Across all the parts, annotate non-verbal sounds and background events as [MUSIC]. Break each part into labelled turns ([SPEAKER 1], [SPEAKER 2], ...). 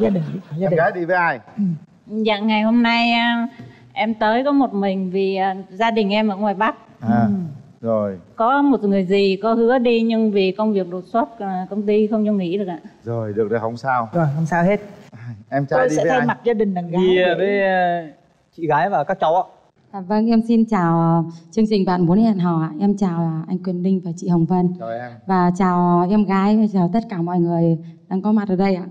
[SPEAKER 1] hỏi gia đình? Đi hỏi gia
[SPEAKER 2] em
[SPEAKER 1] đình?
[SPEAKER 2] gái đi với ai?
[SPEAKER 3] Dạ ngày hôm nay à, em tới có một mình vì à, gia đình em ở ngoài Bắc.
[SPEAKER 2] à rồi.
[SPEAKER 3] Có một người gì có hứa đi nhưng vì công việc đột xuất à, công ty không cho nghỉ được ạ.
[SPEAKER 2] rồi được rồi không sao.
[SPEAKER 1] Rồi không sao hết.
[SPEAKER 2] Em trai
[SPEAKER 1] tôi
[SPEAKER 2] đi
[SPEAKER 1] sẽ
[SPEAKER 2] với
[SPEAKER 1] thay
[SPEAKER 2] ai?
[SPEAKER 1] mặt gia đình đàn gái
[SPEAKER 4] đi
[SPEAKER 1] để-
[SPEAKER 4] với chị gái và các cháu ạ.
[SPEAKER 5] À, vâng, em xin chào chương trình Bạn muốn hẹn hò ạ. Em chào anh Quyền Linh và chị Hồng Vân.
[SPEAKER 2] chào em.
[SPEAKER 5] Và chào em gái và chào tất cả mọi người đang có mặt ở đây ạ.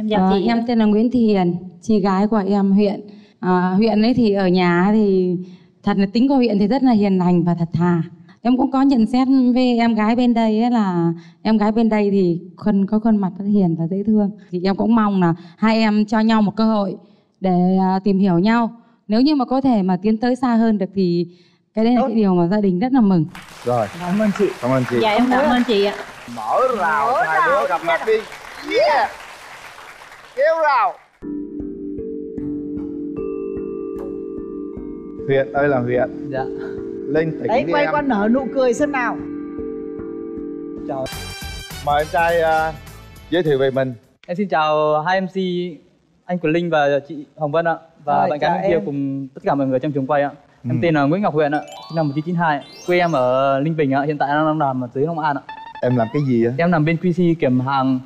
[SPEAKER 3] Em chào
[SPEAKER 5] Ờ,
[SPEAKER 3] chị.
[SPEAKER 5] em tên là Nguyễn Thị Hiền, chị gái của em huyện. À, huyện ấy thì ở nhà thì thật là tính của huyện thì rất là hiền lành và thật thà. Em cũng có nhận xét với em gái bên đây ấy là em gái bên đây thì khuôn có khuôn mặt rất hiền và dễ thương. Thì em cũng mong là hai em cho nhau một cơ hội để à, tìm hiểu nhau. Nếu như mà có thể mà tiến tới xa hơn được thì cái đấy là cái điều mà gia đình rất là mừng.
[SPEAKER 2] rồi
[SPEAKER 1] cảm ơn chị
[SPEAKER 2] cảm ơn chị
[SPEAKER 3] Dạ em cảm ơn chị ạ.
[SPEAKER 2] mở rào hai đứa gặp mặt đi yeah kéo rào. Huyện ơi là huyện.
[SPEAKER 4] Dạ.
[SPEAKER 2] Lên tỉnh
[SPEAKER 1] đấy quay qua nở nụ cười xem nào.
[SPEAKER 4] Chào
[SPEAKER 2] mời em trai à, giới thiệu về mình.
[SPEAKER 4] Em xin chào hai mc anh Quyền Linh và chị Hồng Vân ạ và
[SPEAKER 1] Rồi,
[SPEAKER 4] bạn gái kia
[SPEAKER 1] em.
[SPEAKER 4] cùng tất cả mọi người trong trường quay ạ.
[SPEAKER 2] Ừ.
[SPEAKER 4] em tên là Nguyễn Ngọc Huyền ạ sinh năm 1992 quê em ở Linh Bình ạ hiện tại đang làm ở dưới Long An ạ.
[SPEAKER 2] Em làm cái gì á?
[SPEAKER 4] Em làm bên QC kiểm hàng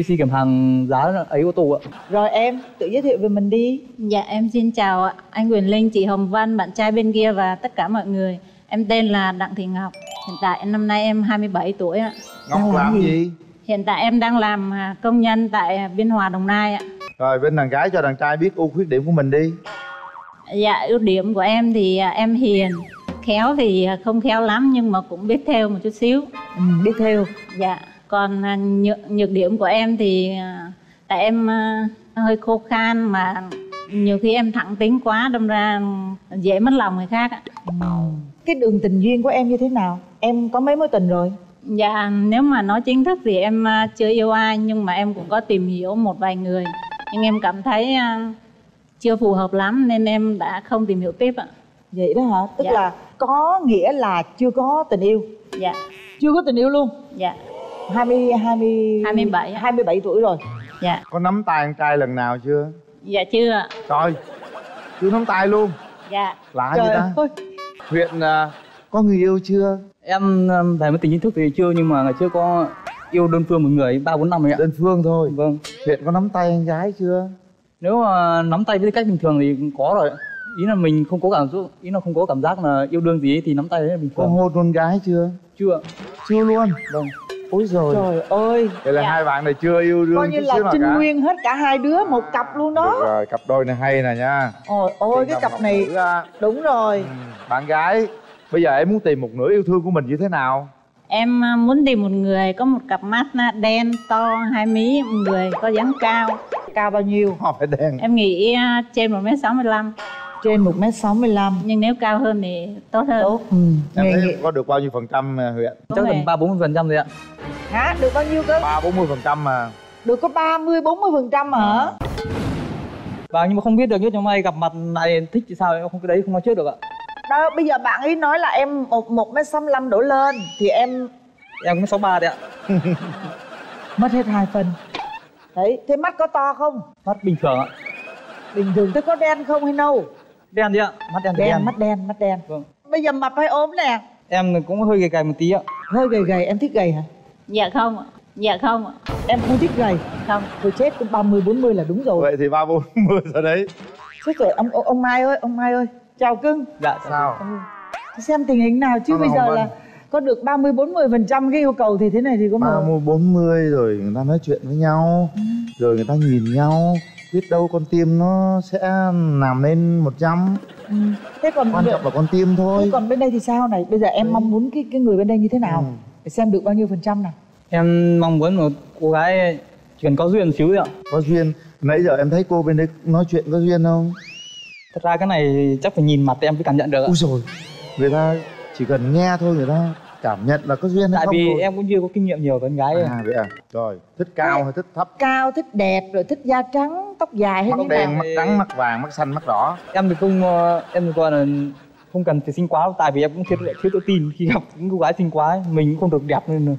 [SPEAKER 4] QC kiểm hàng giá ấy ô tô ạ
[SPEAKER 1] rồi em tự giới thiệu về mình đi
[SPEAKER 3] Dạ em xin chào ạ. anh Quyền Linh, chị Hồng Vân, bạn trai bên kia và tất cả mọi người. Em tên là Đặng Thị Ngọc. Hiện tại năm nay em 27 tuổi ạ.
[SPEAKER 2] ngọc
[SPEAKER 1] Đang làm
[SPEAKER 2] làm
[SPEAKER 1] gì?
[SPEAKER 2] gì
[SPEAKER 3] Hiện tại em đang làm à, công nhân tại Biên Hòa Đồng Nai ạ.
[SPEAKER 2] rồi bên đàn gái cho đàn trai biết ưu khuyết điểm của mình đi
[SPEAKER 3] Dạ ưu điểm của em thì à, em hiền, khéo thì không khéo lắm nhưng mà cũng biết theo một chút xíu.
[SPEAKER 1] ừ, biết theo
[SPEAKER 3] Dạ, còn à, nhược, nhược điểm của em thì à, tại em à, hơi khô khan mà nhiều khi em thẳng tính quá đâm ra dễ mất lòng người khác ạ.
[SPEAKER 1] cái đường tình duyên của em như thế nào? Em có mấy mối tình rồi?
[SPEAKER 3] Dạ, nếu mà nói chính thức thì em chưa yêu ai nhưng mà em cũng có tìm hiểu một vài người. Nhưng em cảm thấy chưa phù hợp lắm nên em đã không tìm hiểu tiếp ạ.
[SPEAKER 1] vậy đó hả? Tức
[SPEAKER 3] Dạ.
[SPEAKER 1] là có nghĩa là chưa có tình yêu.
[SPEAKER 3] Dạ,
[SPEAKER 1] chưa có tình yêu luôn.
[SPEAKER 3] Dạ,
[SPEAKER 1] 20 20
[SPEAKER 3] 27 ạ.
[SPEAKER 1] 27 tuổi rồi.
[SPEAKER 3] Dạ,
[SPEAKER 2] có nắm tay anh trai lần nào chưa?
[SPEAKER 3] Dạ chưa ạ.
[SPEAKER 2] rồi chưa nắm tay luôn.
[SPEAKER 3] Dạ,
[SPEAKER 2] lạ
[SPEAKER 1] trời
[SPEAKER 2] vậy ta huyện à, có người yêu chưa?
[SPEAKER 4] Em um, về mối tình chính thức thì chưa nhưng mà ngày trước có yêu đơn phương một người ba bốn năm rồi ạ.
[SPEAKER 2] Đơn phương thôi.
[SPEAKER 4] Vâng.
[SPEAKER 2] Huyện có nắm tay anh gái chưa?
[SPEAKER 4] Nếu mà nắm tay với cách bình thường thì cũng có rồi ý là mình không có cảm giác ý là không có cảm giác là yêu đương gì ấy thì nắm tay đấy là bình
[SPEAKER 2] có
[SPEAKER 4] thường
[SPEAKER 2] hôn con gái chưa?
[SPEAKER 4] Chưa
[SPEAKER 2] chưa luôn.
[SPEAKER 4] Vâng
[SPEAKER 2] ôi rồi
[SPEAKER 1] trời ơi.
[SPEAKER 2] Vậy là
[SPEAKER 3] Dạ.
[SPEAKER 2] hai bạn này chưa yêu đương
[SPEAKER 1] coi như là trinh
[SPEAKER 2] cả.
[SPEAKER 1] nguyên hết cả hai đứa một cặp luôn
[SPEAKER 2] Được
[SPEAKER 1] đó
[SPEAKER 2] rồi cặp đôi này hay nè nha.
[SPEAKER 1] Ôi ôi cái cặp này đúng rồi.
[SPEAKER 2] Ừ, bạn gái bây giờ em muốn tìm một nửa yêu thương của mình như thế nào?
[SPEAKER 3] Em à, muốn tìm một người có một cặp mắt à, đen to hai mí, một người có dáng cao.
[SPEAKER 1] cao bao nhiêu?
[SPEAKER 2] Họ phải đen.
[SPEAKER 3] Em nghĩ à, trên 1m65
[SPEAKER 1] trên 1m65
[SPEAKER 3] nhưng nếu cao hơn thì tốt hơn.
[SPEAKER 1] tốt. Ừ.
[SPEAKER 2] em
[SPEAKER 1] nghề
[SPEAKER 2] thấy
[SPEAKER 1] nghiệp.
[SPEAKER 2] có được bao nhiêu phần trăm à, huyện
[SPEAKER 4] chắc tầm ba bốn mươi phần trăm rồi ạ.
[SPEAKER 1] Hả? Được bao nhiêu cơ?
[SPEAKER 2] Ba bốn mươi phần trăm mà.
[SPEAKER 1] Được có 30 40 phần trăm hả?
[SPEAKER 4] Và nhưng mà không biết được nhất trong may gặp mặt này thích thì sao? Em không cái đấy không nói trước được ạ.
[SPEAKER 1] Đó bây giờ bạn ấy nói là em một một mét sáu đổ lên thì em
[SPEAKER 4] em cũng sáu ba đấy ạ. [LAUGHS]
[SPEAKER 1] Mất hết hai phần. Đấy thế mắt có to không?
[SPEAKER 4] Mắt bình thường ạ.
[SPEAKER 1] Bình thường thế có đen không hay nâu
[SPEAKER 4] đen đi ạ mắt đen thì
[SPEAKER 1] đen
[SPEAKER 4] đen.
[SPEAKER 1] mắt đen mắt đen.
[SPEAKER 4] Vâng.
[SPEAKER 1] Bây giờ mập hay ốm nè.
[SPEAKER 4] Em cũng hơi gầy gầy một tí ạ.
[SPEAKER 1] Hơi gầy gầy em thích gầy hả?
[SPEAKER 3] Dạ không ạ. Dạ không ạ.
[SPEAKER 1] em không thích gầy.
[SPEAKER 3] Không.
[SPEAKER 1] thôi chết cũng 30 40 là đúng rồi.
[SPEAKER 2] Vậy thì ba bốn mươi rồi đấy.
[SPEAKER 1] Chết rồi ông, ông ông Mai ơi ông Mai ơi. Chào cưng.
[SPEAKER 4] Dạ
[SPEAKER 2] sao?
[SPEAKER 1] Thế xem tình hình nào chứ
[SPEAKER 2] Vâng,
[SPEAKER 1] bây giờ
[SPEAKER 2] Hồng
[SPEAKER 1] là có được 30 40 phần trăm cái yêu cầu thì thế này thì có
[SPEAKER 2] ba
[SPEAKER 1] mà
[SPEAKER 2] mươi bốn mươi rồi người ta nói chuyện với nhau rồi người ta nhìn nhau biết đâu con tim nó sẽ nằm lên 100
[SPEAKER 1] ừ. thế còn
[SPEAKER 2] quan trọng là con tim thôi.
[SPEAKER 1] Thế còn bên đây thì sao này? Bây giờ em mong muốn cái cái người bên đây như thế nào?
[SPEAKER 2] Ừ.
[SPEAKER 1] để xem được bao nhiêu phần trăm nào.
[SPEAKER 4] Em mong muốn một cô gái chỉ cần có duyên xíu thôi ạ.
[SPEAKER 2] Có duyên. Nãy giờ em thấy cô bên đấy nói chuyện có duyên không?
[SPEAKER 4] Thật ra cái này chắc phải nhìn mặt em mới cảm nhận được ạ.
[SPEAKER 2] Ui rồi người ta chỉ cần nghe thôi người ta cảm nhận là có duyên hay
[SPEAKER 4] tại
[SPEAKER 2] không
[SPEAKER 4] vì
[SPEAKER 2] rồi.
[SPEAKER 4] em cũng chưa có kinh nghiệm nhiều với con gái
[SPEAKER 2] à vậy à? Rồi thích cao hay thích thấp?
[SPEAKER 1] cao thích đẹp rồi thích da trắng tóc dài hay
[SPEAKER 2] mắt
[SPEAKER 1] như
[SPEAKER 2] đen
[SPEAKER 1] nào?
[SPEAKER 2] mắt trắng mắt vàng mắt xanh mắt đỏ.
[SPEAKER 4] Em thì không ờ, em thì gọi là không cần phải xinh quá tại vì em cũng thiếu thiếu tự tin. Khi gặp những cô gái xinh quá ấy. mình cũng không được đẹp nên là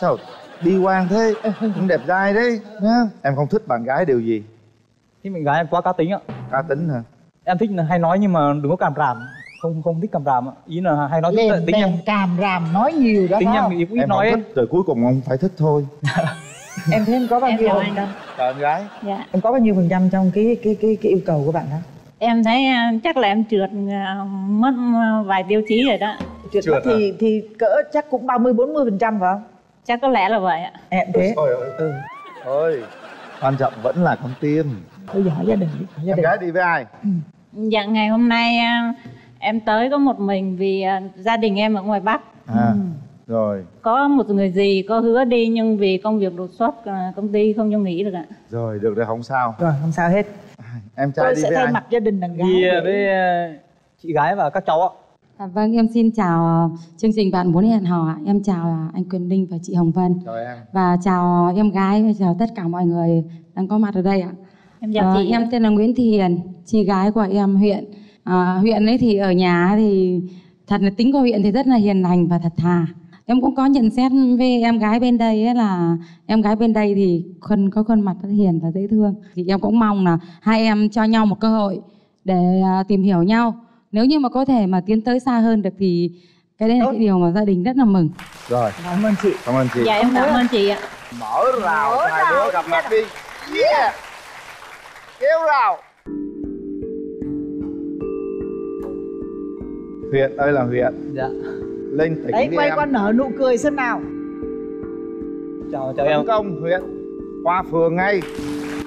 [SPEAKER 2] sao? Bi quan thế. Cũng đẹp trai đấy nhá. Em không thích bạn gái điều gì?
[SPEAKER 4] Thích bạn gái em quá cá tính ạ.
[SPEAKER 2] Cá tính hả?
[SPEAKER 4] Em thích là hay nói nhưng mà đừng có càm ràm. Không không thích càm ràm ạ. Ý là hay nói
[SPEAKER 1] Lèm
[SPEAKER 4] tính em.
[SPEAKER 1] càm ràm nói nhiều đó
[SPEAKER 4] tính em ý cũng ít
[SPEAKER 2] em
[SPEAKER 4] nói
[SPEAKER 2] không thích rồi cuối cùng ông phải thích thôi [LAUGHS]
[SPEAKER 1] em thấy em có bao
[SPEAKER 3] Em
[SPEAKER 1] nhiêu phần trăm?
[SPEAKER 2] em gái.
[SPEAKER 3] Dạ.
[SPEAKER 1] Em có bao nhiêu phần trăm trong cái cái cái cái yêu cầu của bạn đó?
[SPEAKER 3] Em thấy à, chắc là em trượt à, mất à, vài tiêu chí rồi đó.
[SPEAKER 1] Trượt
[SPEAKER 2] Trượt
[SPEAKER 1] mất thì thì cỡ chắc cũng 30 40 phần trăm phải không?
[SPEAKER 3] Chắc có lẽ là vậy ạ.
[SPEAKER 1] Em thế.
[SPEAKER 2] Trời ơi.
[SPEAKER 1] ừ.
[SPEAKER 2] Thôi quan trọng vẫn là con tim.
[SPEAKER 1] Bây giờ hỏi gia đình đi hỏi gia
[SPEAKER 2] em
[SPEAKER 1] đình.
[SPEAKER 2] gái đi với ai?
[SPEAKER 3] Dạ ngày hôm nay à, em tới có một mình vì à, gia đình em ở ngoài bắc.
[SPEAKER 2] À rồi
[SPEAKER 3] có một người gì có hứa đi nhưng vì công việc đột xuất à, công ty không cho nghỉ được ạ
[SPEAKER 2] rồi được rồi không sao
[SPEAKER 1] rồi không sao hết
[SPEAKER 2] em trai
[SPEAKER 1] tôi
[SPEAKER 2] đi
[SPEAKER 1] sẽ
[SPEAKER 2] với
[SPEAKER 1] thay
[SPEAKER 2] ai
[SPEAKER 1] mặt gia đình đàn gái
[SPEAKER 4] đi
[SPEAKER 1] để-
[SPEAKER 4] với ờ, chị gái và các cháu ạ
[SPEAKER 5] À, vâng, em xin chào chương trình Bạn muốn hẹn hò ạ. Em chào anh Quyền Linh và chị Hồng Vân.
[SPEAKER 2] chào em
[SPEAKER 5] Và chào em gái và chào tất cả mọi người đang có mặt ở đây ạ.
[SPEAKER 3] em chào
[SPEAKER 5] Ờ,
[SPEAKER 3] chị
[SPEAKER 5] em tên là Nguyễn Thị Hiền, chị gái của em huyện. À, huyện ấy thì ở nhà thì thật là tính của huyện thì rất là hiền lành và thật thà. Em cũng có nhận xét về em gái bên đây ấy là em gái bên đây thì khuôn có khuôn mặt rất hiền và dễ thương. Thì em cũng mong là hai em cho nhau một cơ hội để à, tìm hiểu nhau. Nếu như mà có thể mà tiến tới xa hơn được thì cái đấy là cái điều mà gia đình rất là mừng.
[SPEAKER 2] rồi.
[SPEAKER 1] Cảm ơn chị.
[SPEAKER 2] Cảm ơn chị.
[SPEAKER 3] Dạ em cảm ơn chị ạ.
[SPEAKER 2] Mở rào hai đứa gặp mặt đi. Yeah. Kéo rào. Huyện ơi là huyện.
[SPEAKER 4] Dạ
[SPEAKER 2] lên tỉnh
[SPEAKER 1] đấy quay
[SPEAKER 2] em.
[SPEAKER 1] qua nở nụ cười xem nào.
[SPEAKER 4] Chào chào em.
[SPEAKER 2] Tấn công huyện qua phường ngay.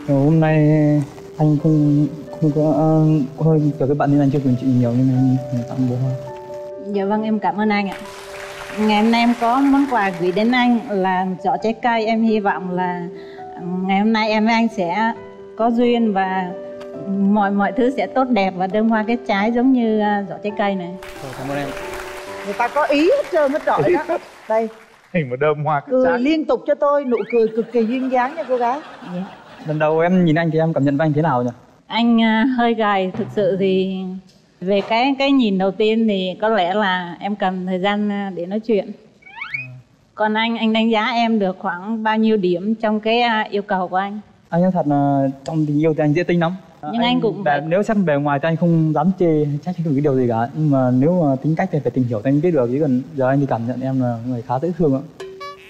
[SPEAKER 4] Ờ, hôm nay anh không không có ờ, có hơi kiểu các bạn nên anh chưa quyền chị nhiều nên anh tặng bố hoa.
[SPEAKER 3] Dạ vâng em cảm ơn anh ạ. Ngày hôm nay em có món quà gửi đến anh là giỏ trái cây. Em hy vọng là ngày hôm nay em với anh sẽ có duyên và mọi mọi thứ sẽ tốt đẹp và đơm hoa kết trái giống như à, giỏ trái cây này.
[SPEAKER 4] Ờ, cảm ơn em
[SPEAKER 1] người ta có ý hết trơn hết trọi đó [LAUGHS] đây.
[SPEAKER 2] Hình mà đơm hoa
[SPEAKER 1] cười
[SPEAKER 2] trái
[SPEAKER 1] liên tục cho tôi nụ cười cực kỳ duyên dáng nha cô gái.
[SPEAKER 3] Dạ.
[SPEAKER 4] lần đầu em nhìn anh thì em cảm nhận với anh thế nào nhỉ?
[SPEAKER 3] Anh à, hơi gầy. Thực sự thì về cái cái nhìn đầu tiên thì có lẽ là em cần thời gian à, để nói chuyện. Còn anh anh đánh giá em được khoảng bao nhiêu điểm trong cái à, yêu cầu của anh?
[SPEAKER 4] Anh nói thật là trong tình yêu thì anh dễ tính lắm
[SPEAKER 3] Nhưng anh cũng
[SPEAKER 4] bề-
[SPEAKER 3] vậy.
[SPEAKER 4] nếu xét bề ngoài thì anh không dám chê trách cái điều gì cả. Nhưng mà nếu mà tính cách thì phải tìm hiểu thì anh biết được chứ còn giờ anh thì cảm nhận em là người khá dễ thương ạ.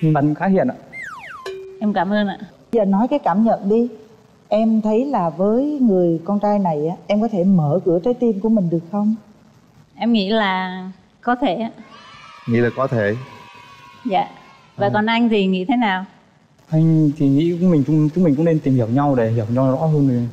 [SPEAKER 4] Nhưng mà khá hiền ạ.
[SPEAKER 3] Em cảm ơn ạ.
[SPEAKER 1] Giờ nói cái cảm nhận đi. Em thấy là với người con trai này á em có thể mở cửa trái tim của mình được không?
[SPEAKER 3] Em nghĩ là có thể ạ.
[SPEAKER 2] nghĩ là có thể.
[SPEAKER 3] Dạ. Và còn anh thì nghĩ thế nào?
[SPEAKER 4] Anh thì nghĩ chúng mình chúng, chúng mình cũng nên tìm hiểu nhau để hiểu nhau rõ hơn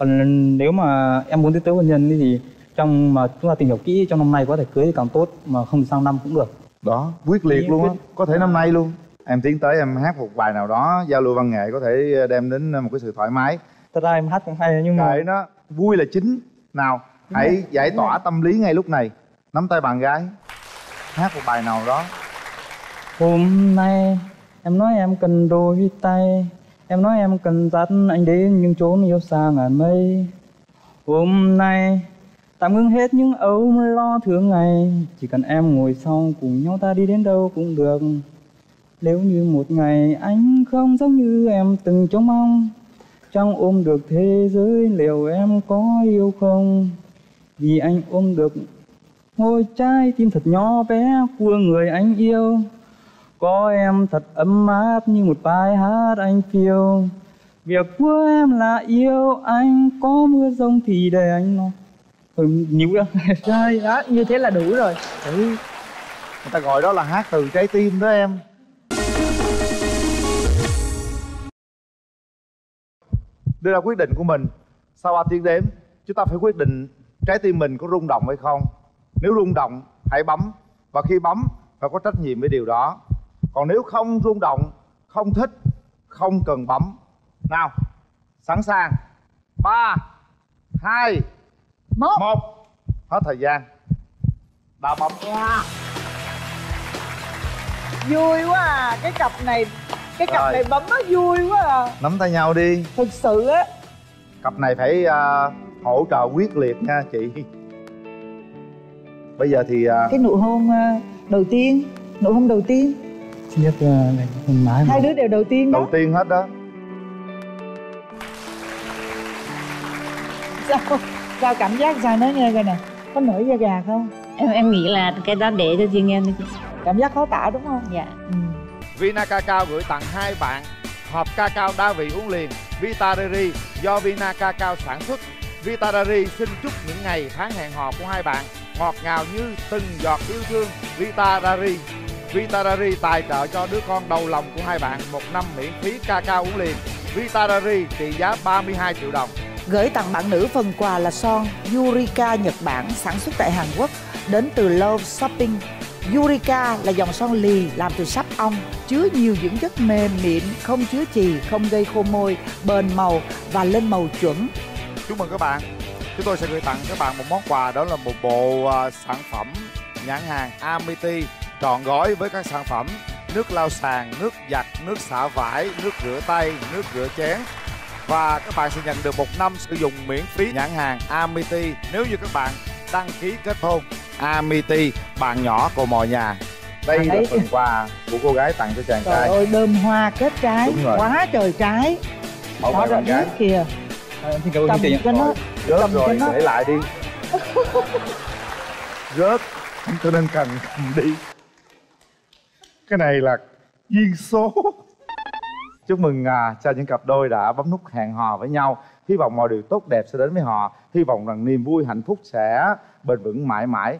[SPEAKER 4] còn nếu mà em muốn tiến tới hôn nhân thì trong mà chúng ta tìm hiểu kỹ trong năm nay có thể cưới thì càng tốt mà không sang năm cũng được.
[SPEAKER 2] Đó quyết liệt luôn á. có thể năm nay luôn. Em tiến tới em hát một bài nào đó giao lưu văn nghệ có thể đem đến một cái sự thoải mái.
[SPEAKER 4] Thật ra em hát cũng hay nhưng mà
[SPEAKER 2] kệ nó vui là chính. Nào hãy giải tỏa tâm lý ngay lúc này. Nắm tay bạn gái. Hát một bài nào đó.
[SPEAKER 4] Hôm nay em nói em cần đôi tay em nói em cần dắt anh đến những chốn yêu xa ngàn mây. Hôm nay tạm ngưng hết những âu lo thường ngày. Chỉ cần em ngồi sau cùng nhau ta đi đến đâu cũng được. Nếu như một ngày anh không giống như em từng trông mong, chẳng ôm được thế giới liệu em có yêu không? Vì anh ôm được ngôi trái tim thật nhỏ bé của người anh yêu có em thật ấm áp như một bài hát anh phiêu. Việc của em là yêu anh có mưa rông thì để anh lo. Ừ, níu đó
[SPEAKER 1] rồi đó như thế là đủ rồi.
[SPEAKER 2] Ừ. người ta gọi đó là hát từ trái tim đó em. Đưa ra quyết định của mình. Sau ba tiếng đếm? Chúng ta phải quyết định trái tim mình có rung động hay không. Nếu rung động hãy bấm. Và khi bấm phải có trách nhiệm với điều đó còn nếu không rung động không thích không cần bấm. Nào sẵn sàng. Ba hai
[SPEAKER 1] một.
[SPEAKER 2] một. Hết thời gian. Đã bấm.
[SPEAKER 1] Vui quá à. Cái cặp này cái cặp
[SPEAKER 2] Rồi.
[SPEAKER 1] này bấm nó vui quá à.
[SPEAKER 2] Nắm tay nhau đi.
[SPEAKER 1] Thực sự á.
[SPEAKER 2] Cặp này phải à, hỗ trợ quyết liệt nha chị. Bây giờ thì à,
[SPEAKER 1] cái nụ hôn à, đầu tiên nụ hôn đầu tiên
[SPEAKER 4] Uh, thân mãi
[SPEAKER 1] hai đứa đều đầu tiên đó.
[SPEAKER 2] Đầu tiên hết đó.
[SPEAKER 1] Sao? Sao cảm giác sao? Nói nghe coi nè. Có nổi da gà không?
[SPEAKER 3] Em em nghĩ là cái đó để cho riêng em thôi chị.
[SPEAKER 1] Cảm giác khó tả đúng không?
[SPEAKER 3] Dạ.
[SPEAKER 1] Ừ.
[SPEAKER 2] Vina Cacao gửi tặng hai bạn. Hộp cacao đa vị uống liền. Vita Riri do Vina Cacao sản xuất. Vita Riri xin chúc những ngày tháng hẹn hò của hai bạn ngọt ngào như từng giọt yêu thương. Vita Riri Vita Riri tài trợ cho đứa con đầu lòng của hai bạn một năm miễn phí cacao uống liền. Vita Riri trị giá 32 triệu đồng.
[SPEAKER 1] gửi tặng bạn nữ phần quà là son Yurika Nhật Bản sản xuất tại Hàn Quốc đến từ Love Shopping Yurika là dòng son lì làm từ sáp ong chứa nhiều dưỡng chất mềm mịn không chứa chì không gây khô môi bền màu và lên màu chuẩn
[SPEAKER 2] Chúc mừng các bạn. Chúng tôi sẽ gửi tặng các bạn một món quà đó là một bộ à, sản phẩm nhãn hàng Amity trọn gói với các sản phẩm nước lau sàn, nước giặt, nước xả vải, nước rửa tay, nước rửa chén. Và các bạn sẽ nhận được một năm sử dụng miễn phí nhãn hàng Amity nếu như các bạn đăng ký kết hôn. Amity bạn nhỏ của mọi nhà. Đây
[SPEAKER 1] À,
[SPEAKER 2] là phần quà của cô gái tặng cho chàng
[SPEAKER 1] trời
[SPEAKER 2] trai
[SPEAKER 1] ơi đơm hoa kết trái quá trời trái.
[SPEAKER 2] Bảo
[SPEAKER 1] đó
[SPEAKER 2] vệ bạn gái.
[SPEAKER 1] kìa.
[SPEAKER 4] À, Xin cảm ơn
[SPEAKER 1] cho nó
[SPEAKER 2] rớt rồi
[SPEAKER 1] nó.
[SPEAKER 2] để lại đi. [LAUGHS] Rớt cho nên cần cầm đi cái này là duyên số. Chúc mừng à, cho những cặp đôi đã bấm nút hẹn hò với nhau. Hy vọng mọi điều tốt đẹp sẽ đến với họ. Hy vọng rằng niềm vui hạnh phúc sẽ bền vững mãi mãi.